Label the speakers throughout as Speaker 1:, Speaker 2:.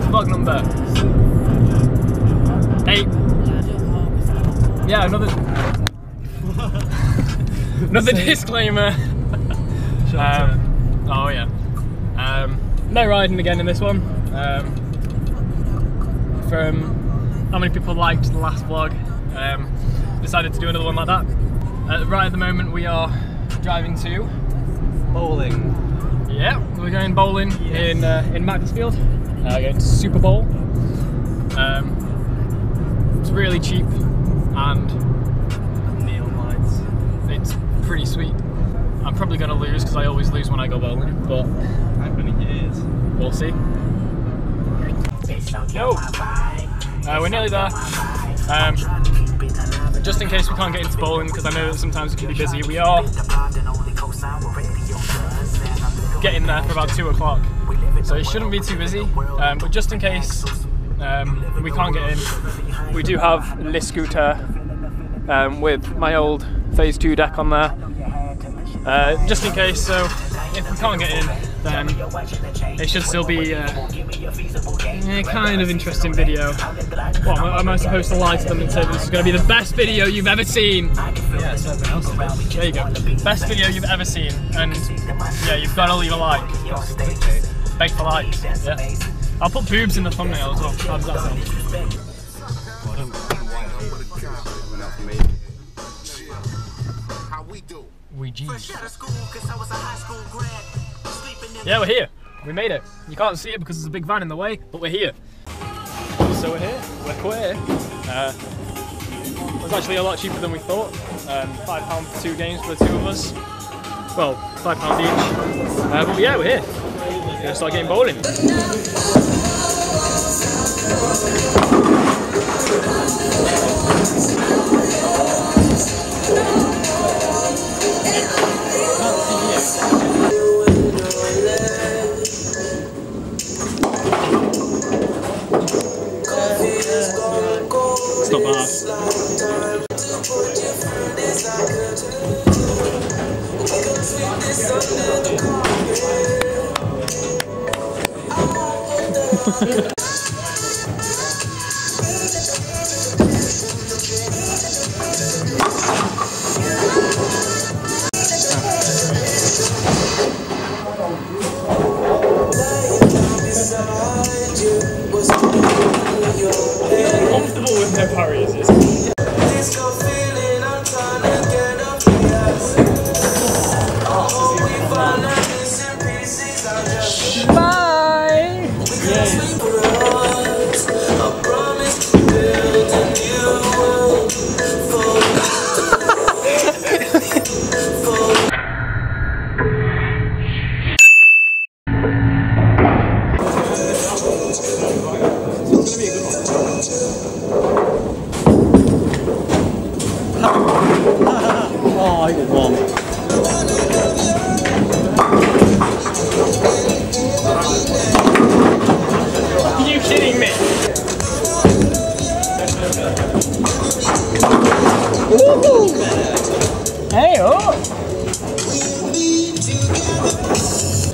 Speaker 1: to vlog number eight. Yeah, another another disclaimer. Um, oh yeah. Um, no riding again in this one. Um, from how many people liked the last vlog, um, decided to do another one like that. Uh, right at the moment, we are driving to bowling. Yeah, we're going bowling yes. in uh, in Macclesfield uh, going to Super Bowl. Um, it's really cheap and neon lights. It's pretty sweet. I'm probably going to lose because I always lose when I go bowling, but years? We'll see. Yo, uh, we're nearly there. Um, just in case we can't get into bowling because I know that sometimes it can be busy, we are getting there for about 2 o'clock. So it shouldn't be too busy, um, but just in case um, we can't get in, we do have List Scooter um, with my old Phase 2 deck on there, uh, just in case. So if we can't get in, then it should still be a, uh, a kind of interesting video. What, am I supposed to lie to them and say this is going to be the best video you've ever seen? Yeah, There you go. Best video you've ever seen. And yeah, you've got to leave a like. Beg for likes. Yeah. I'll put boobs in the thumbnail as well. How does that sound? how we do. We G's. Yeah, we're here. We made it. You can't see it because there's a big van in the way, but we're here. So we're here. We're queer. Uh, it was actually a lot cheaper than we thought. Um, £5 for two games for the two of us. Well, £5 each. Uh, but yeah, we're here. We're going to start getting bowling.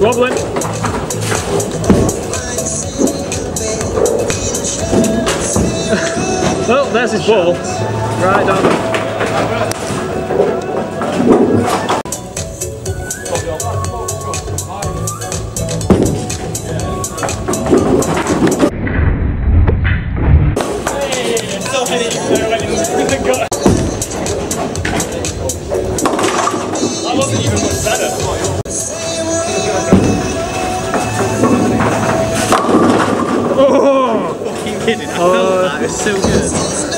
Speaker 1: Wobbling. oh, there's his ball. Right on. Oh, it's that. was so good.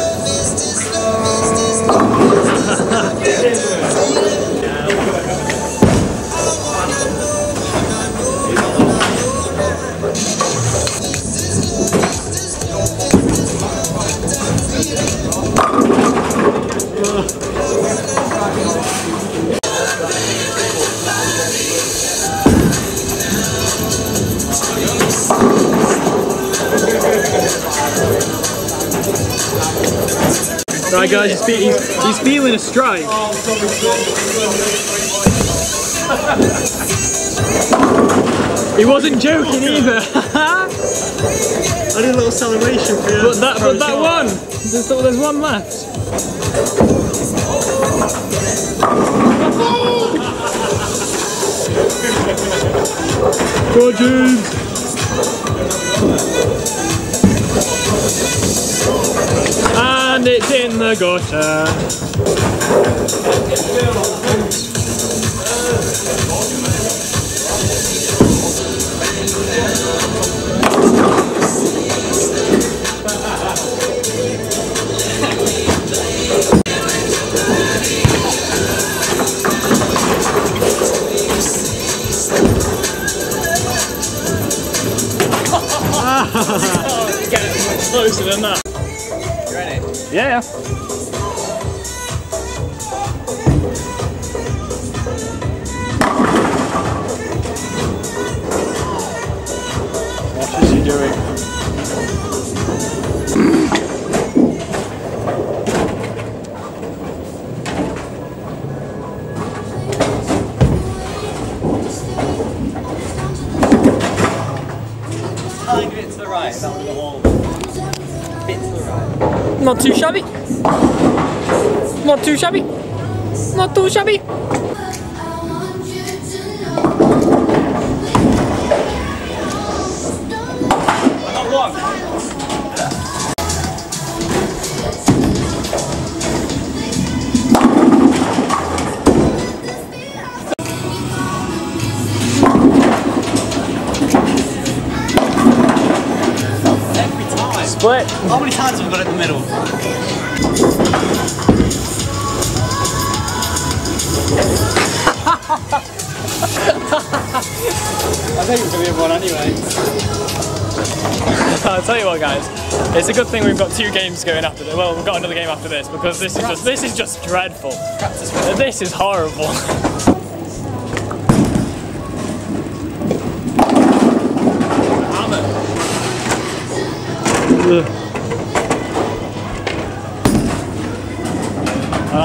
Speaker 1: All right, guys, he's, fe he's, he's feeling a strike. he wasn't joking either. I did a little celebration for you. But that, but that one, there's, there's one left. Go James. Ah and it's in the gutter. Get it much closer than that. Yeah, Not too shabby. Not too shabby. Not too shabby. How many times have we got at the middle? I think it's going to be a one anyway. I'll tell you what guys, it's a good thing we've got two games going after this. Well, we've got another game after this because this is just this is just dreadful. This is horrible. Ugh.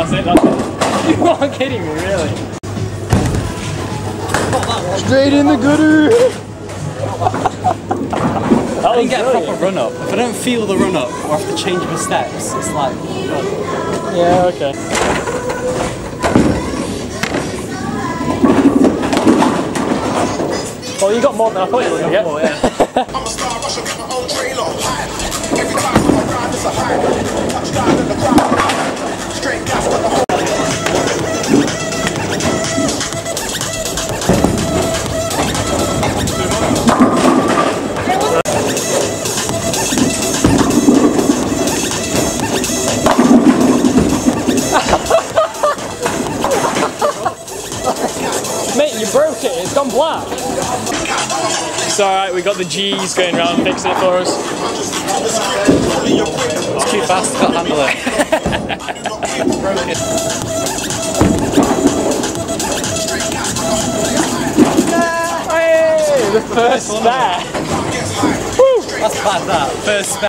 Speaker 1: That's it, that's it. You are kidding me, really. Straight in the gutter! I didn't get a proper run up. If I don't feel the run up or have to change my steps, it's like. Yeah, okay. Oh, you got more than I thought you were going to get. More, yeah. I'm a star, I should get my own trailer. Every time I ride, it's a Touchdown in the crowd straight gospel the Holy Mate, you broke it, it's gone black. It's alright, we got the G's going around fixing it for us. It's too fast, to handle it. hey, the first spare. Woo, that's bad that. First spare.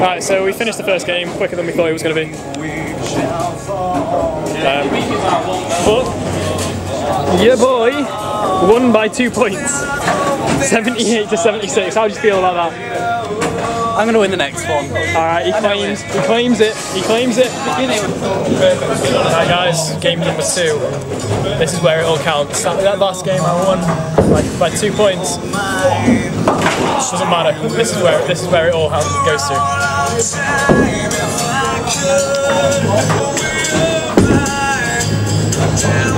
Speaker 1: Right, so we finished the first game quicker than we thought it was going to be. Um, but, yeah boy, Won by two points. 78 to 76. How do you feel about that? I'm gonna win the next one. Alright, he claims he claims it. He claims it. Alright guys, game number two. This is where it all counts. That, that last game I won by, by two points. Doesn't matter. This is where this is where it all goes to.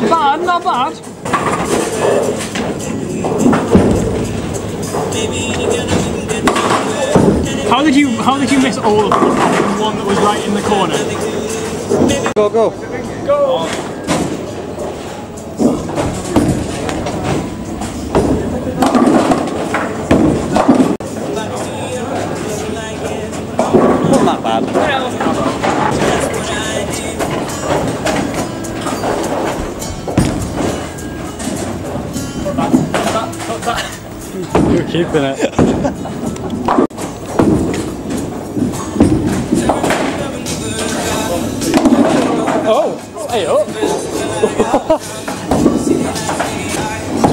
Speaker 1: Not bad, not bad. How did you how did you miss all of them? One that was right in the corner. Go go. Go! You're keeping it. oh, hey oh. up.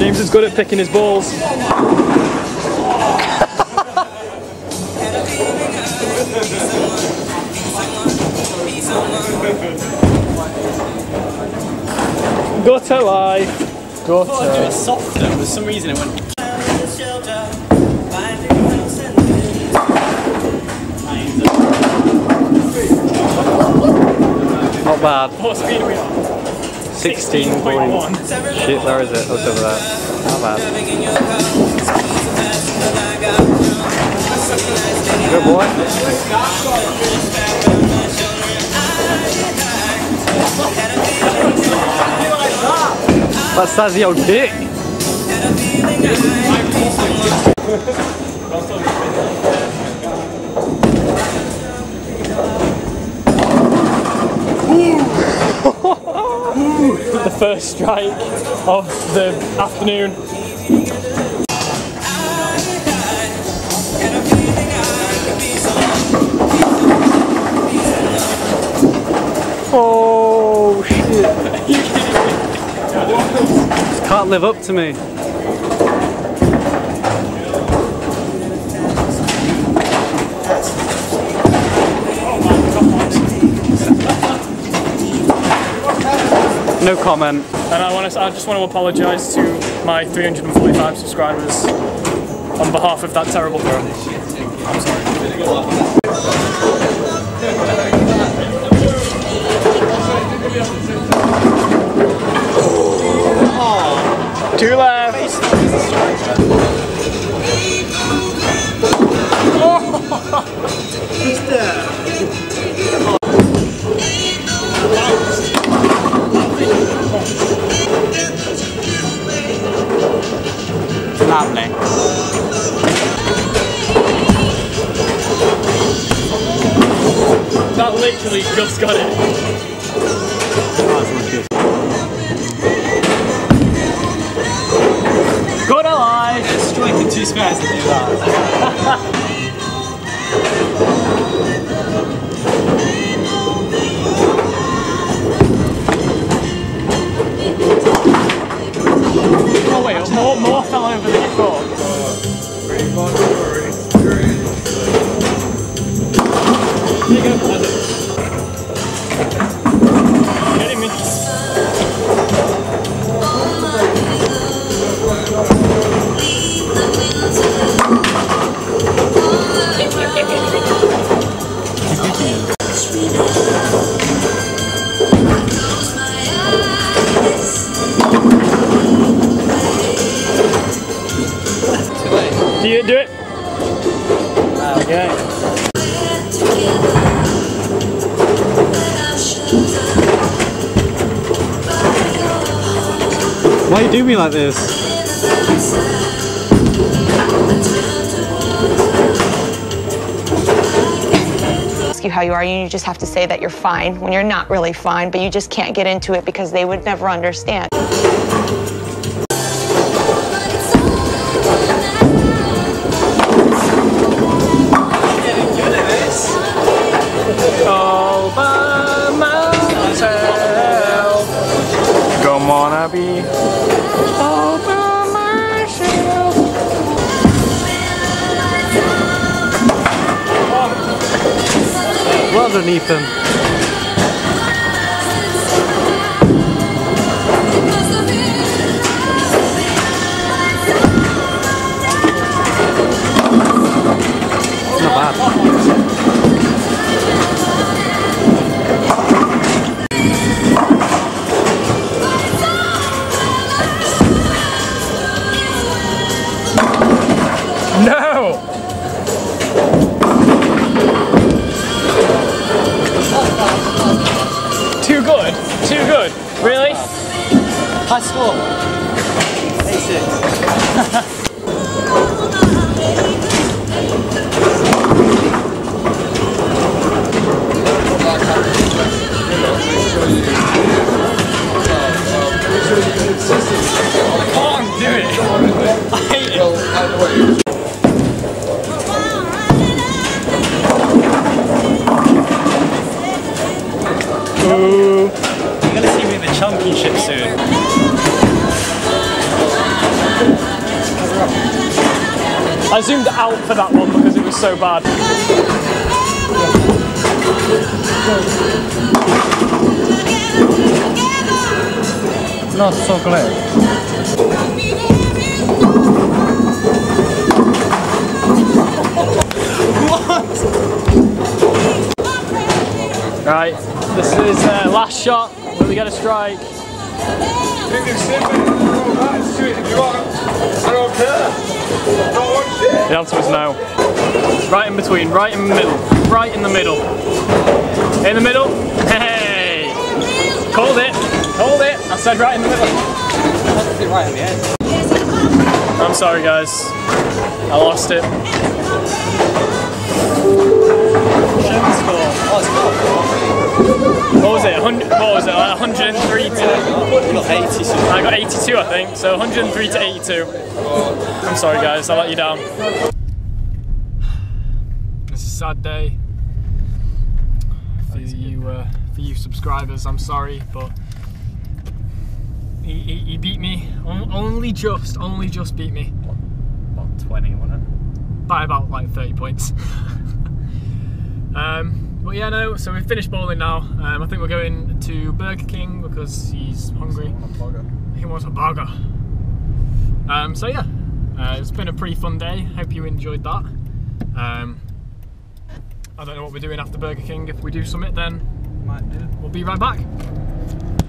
Speaker 1: James is good at picking his balls. a life. Got. I thought I'd do it softer, but for some reason it went. Not bad. What speed are we on? 16 Shit, where is it? Let's have that. Not bad. Good boy. That's says old dick the first strike of the afternoon. Oh shit. Can't live up to me. No comment. And I want to, I just want to apologise to my 345 subscribers on behalf of that terrible girl. I'm sorry. Two left. just got it. So you do it? Okay. Why you do me like this? Ask how you are, you just have to say that you're fine when you're not really fine, but you just can't get into it because they would never understand. underneath him. I zoomed out for that one because it was so bad. Not so clear. Right, this is uh, last shot. Will we get a strike? I don't care. The answer is no. Right in between, right in the middle, right in the middle. In the middle, hey! Called it, called it, I said right in the middle. Right in the I'm sorry guys, I lost it. what was it? What was it? Like 103 to 82. I got 82, I think. So 103 to 82. I'm sorry, guys. I let you down. It's a sad day for you, uh, for you subscribers. I'm sorry, but he, he, he beat me. only just, only just beat me. What, about 20, wasn't it? By about like 30 points. um. But yeah, no, so we've finished bowling now. Um, I think we're going to Burger King because he's hungry. He wants a burger. Um, so yeah, uh, it's been a pretty fun day. Hope you enjoyed that. Um, I don't know what we're doing after Burger King. If we do summit, then do. We'll be right back.